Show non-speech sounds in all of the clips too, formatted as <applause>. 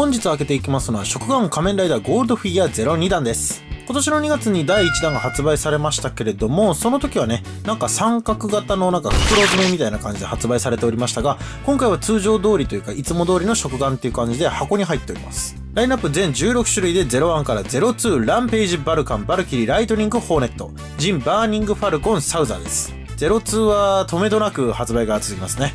本日開けていきますのは、食玩仮面ライダーゴールドフィギュア02弾です。今年の2月に第1弾が発売されましたけれども、その時はね、なんか三角型のなんか袋詰めみたいな感じで発売されておりましたが、今回は通常通りというか、いつも通りの食玩っていう感じで箱に入っております。ラインナップ全16種類で01から02ランページバルカンバルキリーライトニングホーネットジンバーニングファルコンサウザーです。02は止めどなく発売が続きますね。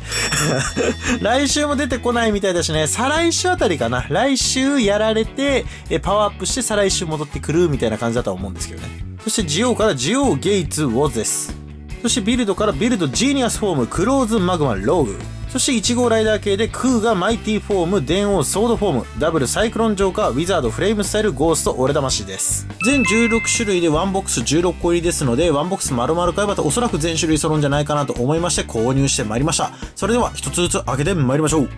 <laughs> 来週も出てこないみたいだしね、再来週あたりかな。来週やられて、えパワーアップして再来週戻ってくるみたいな感じだとは思うんですけどね。そしてジオウからジオウゲイツウォズです。そしてビルドからビルドジーニアスフォームクローズマグマローグ。そして1号ライダー系でクウガマイティフォーム、電王ソードフォーム、ダブルサイクロンジョーカー、ウィザード、フレームスタイル、ゴースト、オレ魂です。全16種類でワンボックス16個入りですので、ワンボックス丸々買えばとおそらく全種類揃うんじゃないかなと思いまして購入してまいりました。それでは一つずつ開けてまいりましょう。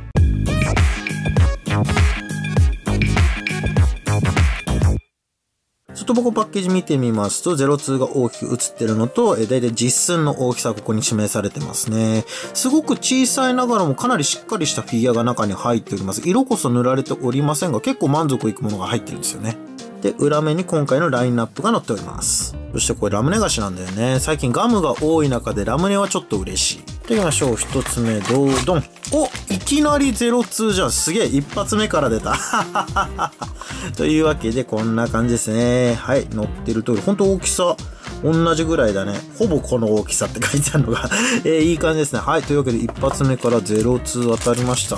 外箱パッケージ見てみますと、02が大きく映ってるのと、えだいたい実寸の大きさがここに示されてますね。すごく小さいながらもかなりしっかりしたフィギュアが中に入っております。色こそ塗られておりませんが、結構満足いくものが入ってるんですよね。で、裏面に今回のラインナップが載っております。そしてこれラムネ菓子なんだよね。最近ガムが多い中でラムネはちょっと嬉しい。と行きましょう。一つ目、どうどん。おいきなり02じゃん。すげえ。一発目から出た。<laughs> というわけで、こんな感じですね。はい。乗ってる通り。ほんと大きさ。同じぐらいだね。ほぼこの大きさって書いてあるのが <laughs> えー、いい感じですね。はい。というわけで、一発目から02当たりました。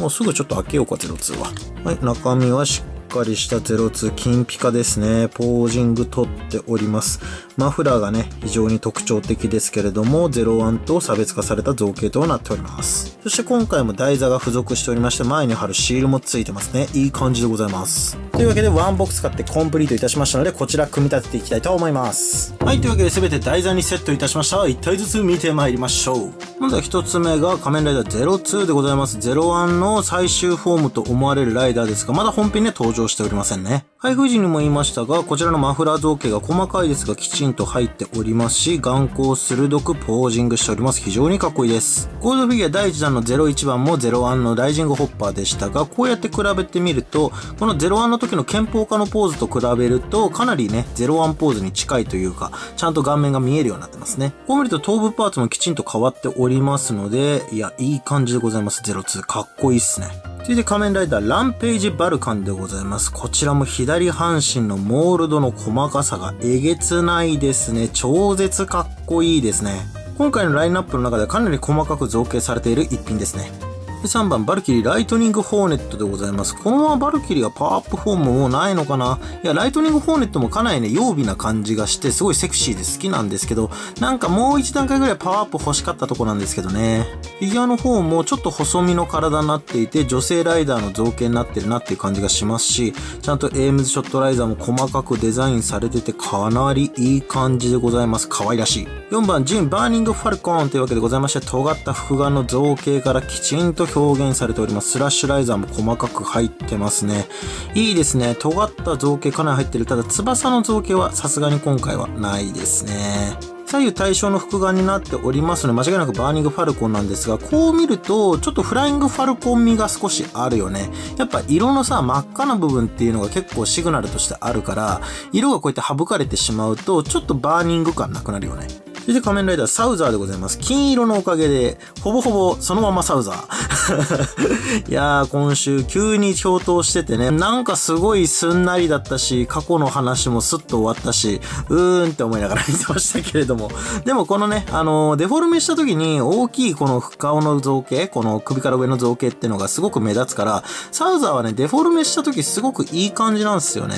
もうすぐちょっと開けようか、02は。はい。中身はしっかりした02金ピカですね。ポージング取っております。マフラーがね、非常に特徴的ですけれども、01と差別化された造形となっております。そして今回も台座が付属しておりまして、前に貼るシールもついてますね。いい感じでございます。というわけで、ワンボックス買ってコンプリートいたしましたので、こちら組み立てていきたいと思います。はい、というわけで全て台座にセットいたしました。1体ずつ見てまいりましょう。まずは1つ目が仮面ライダー02でございます。01の最終フォームと思われるライダーですが、まだ本編には登場しておりませんね。開封時にも言いましたが、こちらのマフラー造形が細かいですがきちんと入っておりますし、眼光鋭くポージングしております。非常にかっこいいです。ゴールドフィギュア第1弾の01番も01のライジングホッパーでしたが、こうやって比べてみると、この01の時の憲法化のポーズと比べると、かなりね、01ポーズに近いというか、ちゃんと顔面が見えるようになってますね。こう見ると頭部パーツもきちんと変わっておりますので、いや、いい感じでございます。02。かっこいいっすね。続いて仮面ライダーランペイジバルカンでございます。こちらも左半身のモールドの細かさがえげつないですね。超絶かっこいいですね。今回のラインナップの中でかなり細かく造形されている一品ですね。で、3番、バルキリーライトニングホーネットでございます。このままバルキリーはパワーアップフォームもないのかな？いや、ライトニングホーネットもかなりね、妖美な感じがして、すごいセクシーで好きなんですけど、なんかもう一段階ぐらいパワーアップ欲しかったとこなんですけどね。フィギュアの方もちょっと細身の体になっていて、女性ライダーの造形になってるなっていう感じがしますし、ちゃんとエームズショットライザーも細かくデザインされてて、かなりいい感じでございます。可愛らしい。4番、ジンバーニングファルコンというわけでございまして、尖った複眼の造形からきちんと表現されております。スラッシュライザーも細かく入ってますね。いいですね。尖った造形かなり入ってる。ただ、翼の造形はさすがに今回はないですね。左右対称の複眼になっておりますので、間違いなくバーニングファルコンなんですが、こう見ると、ちょっとフライングファルコン味が少しあるよね。やっぱ色のさ、真っ赤な部分っていうのが結構シグナルとしてあるから、色がこうやって省かれてしまうと、ちょっとバーニング感なくなるよね。そして仮面ライダーサウザーでございます。金色のおかげで、ほぼほぼそのままサウザー。<laughs> いやー、今週急に消灯しててね、なんかすごいすんなりだったし、過去の話もスッと終わったし、うーんって思いながら見てましたけれども。でもこのね、あのー、デフォルメした時に大きいこの顔の造形、この首から上の造形ってのがすごく目立つから、サウザーはね、デフォルメした時すごくいい感じなんですよね。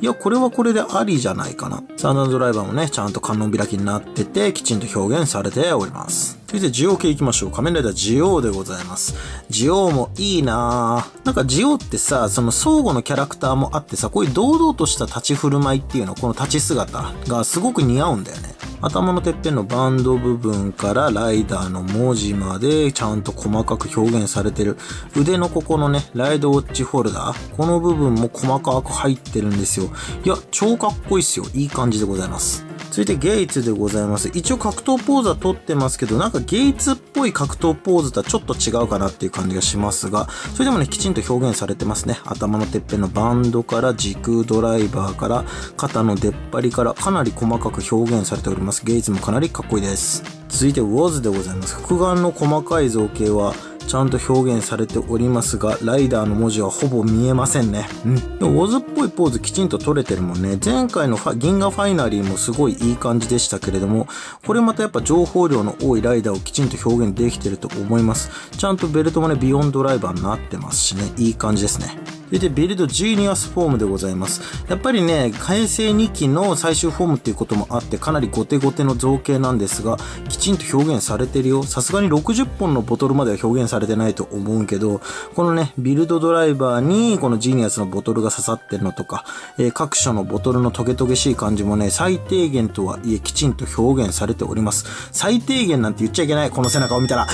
いや、これはこれでありじゃないかな。サウンドドライバーもね、ちゃんと観音開きになっててて、きちんと表現されております。続いて、ジオ系行きましょう。仮面ライダージオウでございます。ジオウもいいなぁ。なんかジオウってさ、その相互のキャラクターもあってさ、こういう堂々とした立ち振る舞いっていうの、この立ち姿がすごく似合うんだよね。頭のてっぺんのバンド部分からライダーの文字までちゃんと細かく表現されてる。腕のここのね、ライドウォッチホルダー。この部分も細かく入ってるんですよ。いや、超かっこいいっすよ。いい感じでございます。続いてゲイツでございます。一応格闘ポーズは取ってますけど、なんかゲイツっぽい格闘ポーズとはちょっと違うかなっていう感じがしますが、それでもね、きちんと表現されてますね。頭のてっぺんのバンドから時空ドライバーから肩の出っ張りからかなり細かく表現されております。ゲイツもかなりかっこいいです。続いて ウォズ でございます。複眼の細かい造形はちゃんと表現されておりますが、ライダーの文字はほぼ見えませんね。うん。でも、ウォズっぽいポーズきちんと取れてるもんね。前回の銀河ファイナリーもすごいいい感じでしたけれども、これまたやっぱ情報量の多いライダーをきちんと表現できてると思います。ちゃんとベルトもね、ビヨンドライバーになってますしね、いい感じですね。それでビルドジーニアスフォームでございます。やっぱりね、平成2期の最終フォームっていうこともあって、かなりゴテゴテの造形なんですが、きちんと表現されてるよ。さすがに60本のボトルまでは表現されてないと思うけど、このね、ビルドドライバーにこのジーニアスのボトルが刺さってるのとか、えー、各所のボトルのトゲトゲしい感じもね、最低限とはいえきちんと表現されております。最低限なんて言っちゃいけない。この背中を見たら。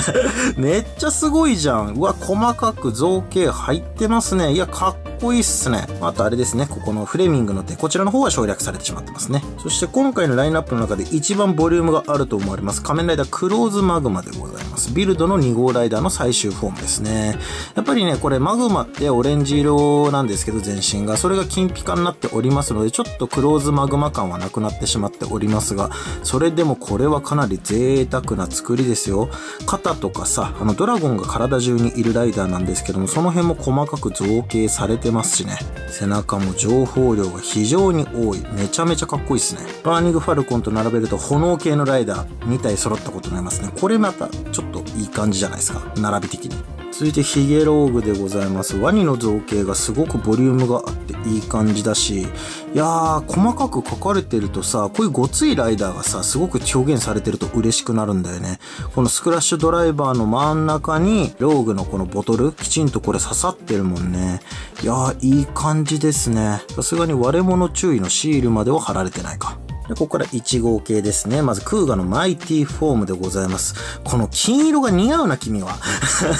<laughs> めっちゃすごいじゃん。うわ、細かく造形入ってますね。ね。いや、かっこいいっすね。あとあれですね、ここのフレミングの手、こちらの方は省略されてしまってますね。そして今回のラインナップの中で一番ボリュームがあると思われます、仮面ライダークローズマグマでございます。ビルドの2号ライダーの最終フォームですね。やっぱりね、これマグマってオレンジ色なんですけど、全身が。それが金ピカになっておりますので、ちょっとクローズマグマ感はなくなってしまっておりますが、それでもこれはかなり贅沢な作りですよ。肩とかさ、あのドラゴンが体中にいるライダーなんですけども、その辺も細かく造形されてますしね。背中も情報量が非常に多い。めちゃめちゃかっこいいですね。バーニングファルコンと並べると炎系のライダー2体揃ったことになりますね。これまたちょっといい感じじゃないですか。並び的に。続いてヒゲローグでございます。ワニの造形がすごくボリュームがあっていい感じだし、いやー、細かく書かれてるとさ、こういうごついライダーがさ、すごく表現されてると嬉しくなるんだよね。このスクラッシュドライバーの真ん中に、ローグのこのボトル、きちんとこれ刺さってるもんね。いやー、いい感じですね。さすがに割れ物注意のシールまでは貼られてないか。で、ここから1号系ですね。まず、クーガのマイティフォームでございます。この金色が似合うな、君は。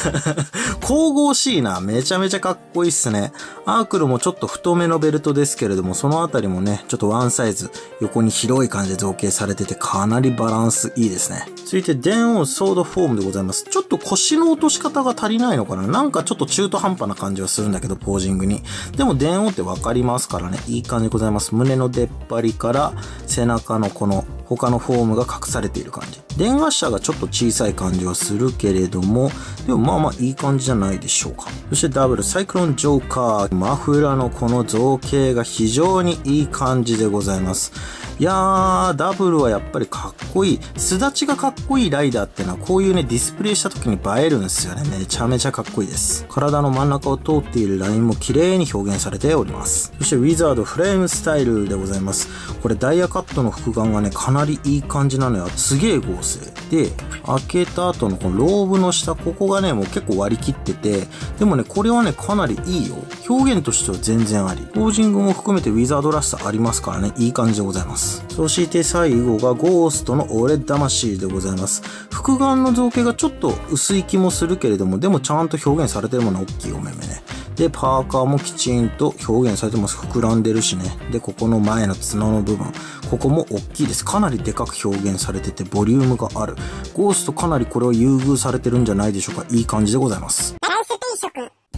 <laughs> 神々しいな。めちゃめちゃかっこいいっすね。アークルもちょっと太めのベルトですけれども、そのあたりもね、ちょっとワンサイズ、横に広い感じで造形されてて、かなりバランスいいですね。続いて、電王ソードフォームでございます。ちょっと腰の落とし方が足りないのかななんかちょっと中途半端な感じはするんだけど、ポージングに。でも、電王ってわかりますからね。いい感じでございます。胸の出っ張りから、背中のこの他のフォームが隠されている感じ。電圧車がちょっと小さい感じはするけれども、でもまあまあいい感じじゃないでしょうか。そしてダブル、サイクロンジョーカー。マフラーのこの造形が非常にいい感じでございます。いやー、ダブルはやっぱりかっこいい。すだちがかっこいいライダーってのはこういうね、ディスプレイした時に映えるんですよね。めちゃめちゃかっこいいです。体の真ん中を通っているラインも綺麗に表現されております。そしてウィザードフレームスタイルでございます。これダイヤカットの複眼がね、かなりいい感じなのよ。すげえ合成。で、開けた後のこのローブの下、ここがね、もう結構割り切ってて、でもね、これはね、かなりいいよ。表現としては全然あり。ポージングも含めてウィザードらしさありますからね、いい感じでございます。。そして最後がゴーストの俺魂でございます。複眼の造形がちょっと薄い気もするけれども、でもちゃんと表現されてるものは大きいお目目ね。で、パーカーもきちんと表現されてます。膨らんでるしね。で、ここの前の角の部分。ここも大きいです。かなりでかく表現されてて、ボリュームがある。ゴーストかなりこれは優遇されてるんじゃないでしょうか。いい感じでございます。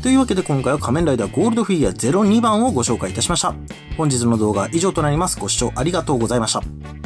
というわけで今回は仮面ライダーゴールドフィギュア02番をご紹介いたしました。本日の動画は以上となります。ご視聴ありがとうございました。